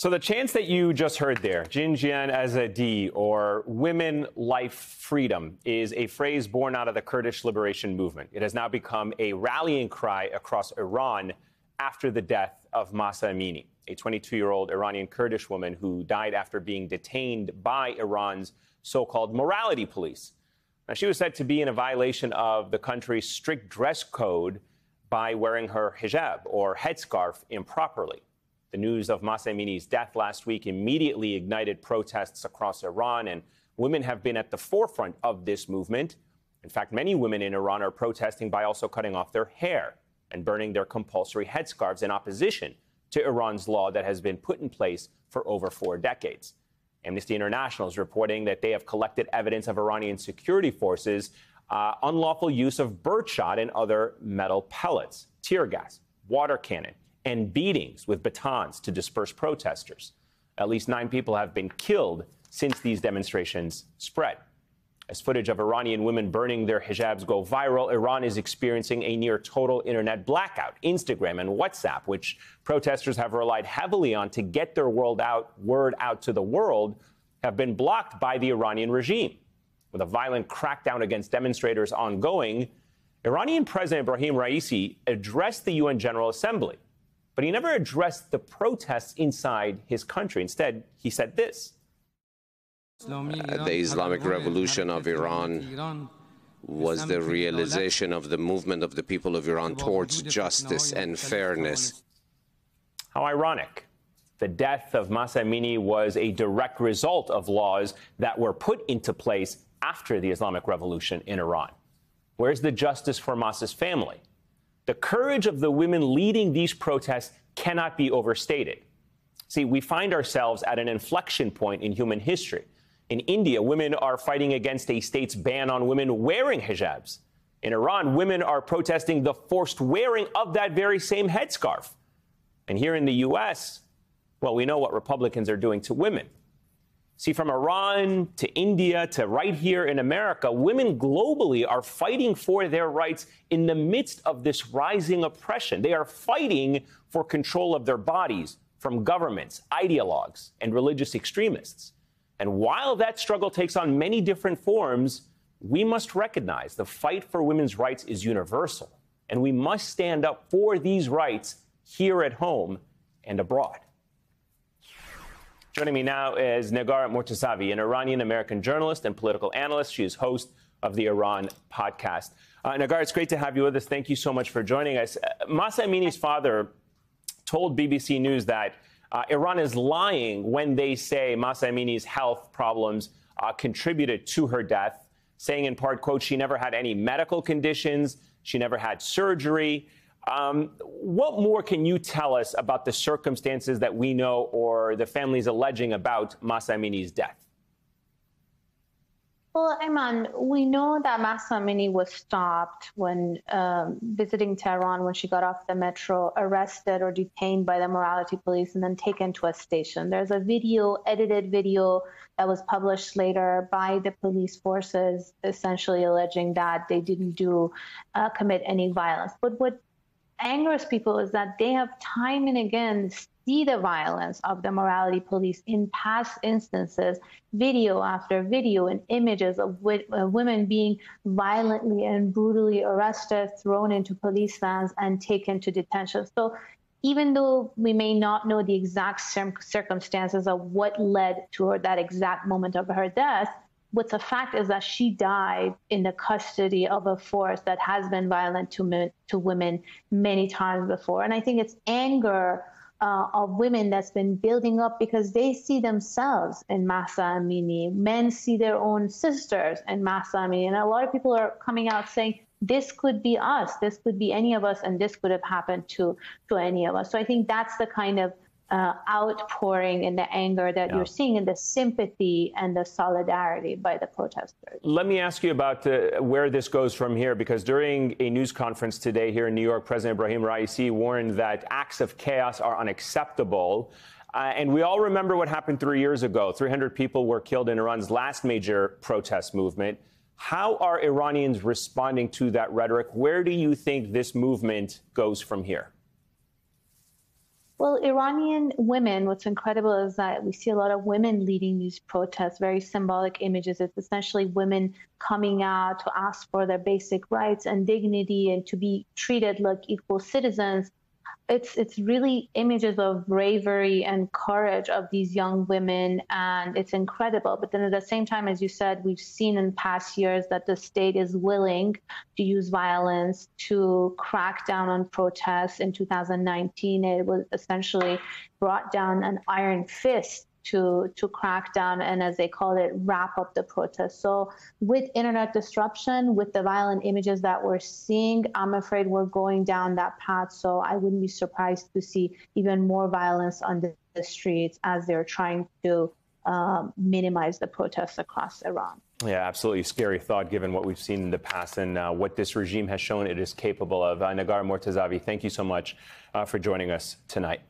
So the chants that you just heard there, Jin Jiyan Azadi, or Women, Life, Freedom, is a phrase born out of the Kurdish liberation movement. It has now become a rallying cry across Iran after the death of Mahsa Amini, a 22-year-old Iranian Kurdish woman who died after being detained by Iran's so-called morality police. Now, she was said to be in a violation of the country's strict dress code by wearing her hijab or headscarf improperly. The news of Mahsa death last week immediately ignited protests across Iran, and women have been at the forefront of this movement. In fact, many women in Iran are protesting by also cutting off their hair and burning their compulsory headscarves in opposition to Iran's law that has been put in place for over four decades. Amnesty International is reporting that they have collected evidence of Iranian security forces' uh, unlawful use of birdshot and other metal pellets, tear gas, water cannon, and beatings with batons to disperse protesters. At least nine people have been killed since these demonstrations spread. As footage of Iranian women burning their hijabs go viral, Iran is experiencing a near total internet blackout. Instagram and WhatsApp, which protesters have relied heavily on to get their world out, word out to the world, have been blocked by the Iranian regime. With a violent crackdown against demonstrators ongoing, Iranian President Ibrahim Raisi addressed the UN General Assembly but he never addressed the protests inside his country. Instead, he said this. The Islamic Revolution of Iran was the realization of the movement of the people of Iran towards justice and fairness. How ironic. The death of Mahsa Amini was a direct result of laws that were put into place after the Islamic Revolution in Iran. Where's the justice for Mahsa's family? The courage of the women leading these protests cannot be overstated. See, we find ourselves at an inflection point in human history. In India, women are fighting against a state's ban on women wearing hijabs. In Iran, women are protesting the forced wearing of that very same headscarf. And here in the U.S., well, we know what Republicans are doing to women. See, from Iran to India to right here in America, women globally are fighting for their rights in the midst of this rising oppression. They are fighting for control of their bodies from governments, ideologues, and religious extremists. And while that struggle takes on many different forms, we must recognize the fight for women's rights is universal. And we must stand up for these rights here at home and abroad. Joining me now is Negar Mortazavi, an Iranian American journalist and political analyst. She is host of the Iran podcast. Uh, Negar, it's great to have you with us. Thank you so much for joining us. Uh, Mahsa Amini's father told BBC News that uh, Iran is lying when they say Mahsa Amini's health problems uh, contributed to her death, saying in part, quote, she never had any medical conditions, she never had surgery. Um, what more can you tell us about the circumstances that we know or the family's alleging about Mahsa Amini's death? Well, Ayman, we know that Mahsa Amini was stopped when um, visiting Tehran when she got off the metro, arrested or detained by the morality police, and then taken to a station. There's a video, edited video, that was published later by the police forces, essentially alleging that they didn't do uh, commit any violence. But what angers people is that they have time and again see the violence of the morality police in past instances, video after video, and images of w- women being violently and brutally arrested, thrown into police vans, and taken to detention. So even though we may not know the exact circumstances of what led to that exact moment of her death, what's a fact is that she died in the custody of a force that has been violent to, men, to women many times before. And I think it's anger uh, of women that's been building up because they see themselves in Mahsa Amini. Men see their own sisters in Mahsa Amini. And a lot of people are coming out saying, this could be us, this could be any of us, and this could have happened to, to any of us. So I think that's the kind of uh, outpouring in the anger that yeah. you're seeing in the sympathy and the solidarity by the protesters. Let me ask you about uh, where this goes from here, because during a news conference today here in New York, President Ibrahim Raisi warned that acts of chaos are unacceptable. Uh, and we all remember what happened three years ago. 300 people were killed in Iran's last major protest movement. How are Iranians responding to that rhetoric? Where do you think this movement goes from here? Well, Iranian women, what's incredible is that we see a lot of women leading these protests, very symbolic images. It's essentially women coming out to ask for their basic rights and dignity and to be treated like equal citizens it's it's really images of bravery and courage of these young women and it's incredible. But then at the same time as you said we've seen in past years that the state is willing to use violence to crack down on protests. In 2019 it was essentially brought down an iron fist to to crack down and as they call it wrap up the protest so with internet disruption with the violent images that we're seeing i'm afraid we're going down that path so i wouldn't be surprised to see even more violence on the, the streets as they're trying to um, minimize the protests across iran yeah, absolutely scary thought given what we've seen in the past and uh, what this regime has shown it is capable of. Uh, Negar Mortazavi, thank you so much uh, for joining us tonight.